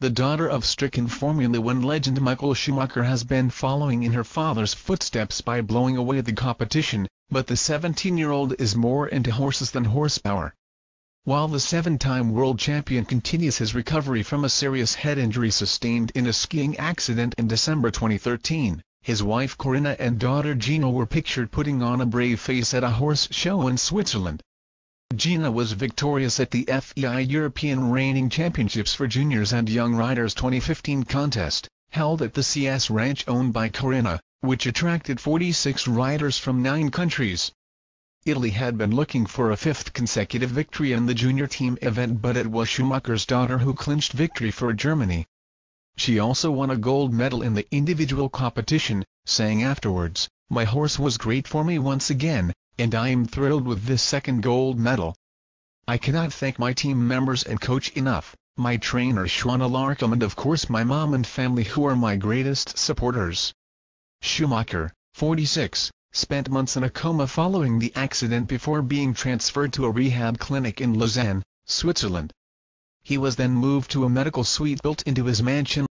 the daughter of stricken Formula One legend Michael Schumacher has been following in her father's footsteps by blowing away the competition, but the 17-year-old is more into horses than horsepower. While the seven-time world champion continues his recovery from a serious head injury sustained in a skiing accident in December 2013, his wife Corinna and daughter Gina were pictured putting on a brave face at a horse show in Switzerland. Gina was victorious at the FEI European Reining Championships for Juniors and Young Riders 2015 contest, held at the CS Ranch owned by Corinna, which attracted 46 riders from nine countries. Italy had been looking for a fifth consecutive victory in the junior team event but it was Schumacher's daughter who clinched victory for Germany. She also won a gold medal in the individual competition, saying afterwards, My horse was great for me once again, and I am thrilled with this second gold medal. I cannot thank my team members and coach enough, my trainer Shawna Larcombe and of course my mom and family who are my greatest supporters. Schumacher, 46, spent months in a coma following the accident before being transferred to a rehab clinic in Lausanne, Switzerland. He was then moved to a medical suite built into his mansion